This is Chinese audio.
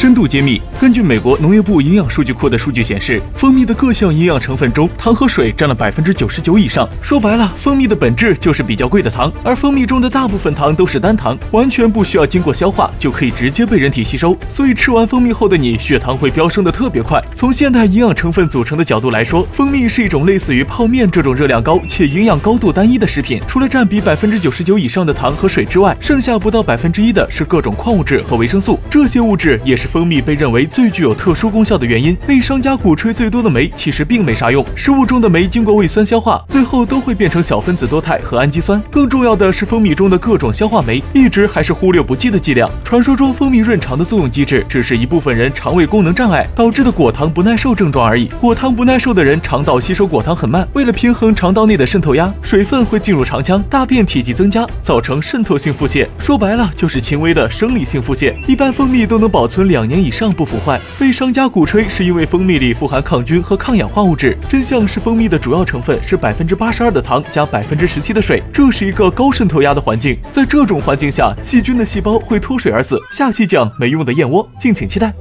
深度揭秘。根据美国农业部营养数据库的数据显示，蜂蜜的各项营养成分中，糖和水占了百分之九十九以上。说白了，蜂蜜的本质就是比较贵的糖，而蜂蜜中的大部分糖都是单糖，完全不需要经过消化就可以直接被人体吸收。所以吃完蜂蜜后的你，血糖会飙升的特别快。从现代营养成分组成的角度来说，蜂蜜是一种类似于泡面这种热量高且营养高度单一的食品。除了占比百分之九十九以上的糖和水之外，剩下不到百分之一的是各种矿物质和维生素。这些物质也是蜂蜜被认为最具有特殊功效的原因。被商家鼓吹最多的酶，其实并没啥用。食物中的酶经过胃酸消化，最后都会变成小分子多肽和氨基酸。更重要的是，蜂蜜中的各种消化酶一直还是忽略不计的剂量。传说中蜂蜜润肠的作用机制，只是一部分人肠胃功能障碍导致的果糖不耐受症状而已。果糖不耐受的人，肠道吸收果糖很慢，为了平衡肠道内的渗透压，水分会进入肠腔，大便体积增加，造成渗透性腹泻。说白了，就是轻微的生理性腹泻。一般蜂蜜都能保存两两年以上不腐坏，被商家鼓吹是因为蜂蜜里富含抗菌和抗氧化物质。真相是蜂蜜的主要成分是百分之八十二的糖加百分之十七的水，这是一个高渗透压的环境，在这种环境下，细菌的细胞会脱水而死。下期讲没用的燕窝，敬请期待。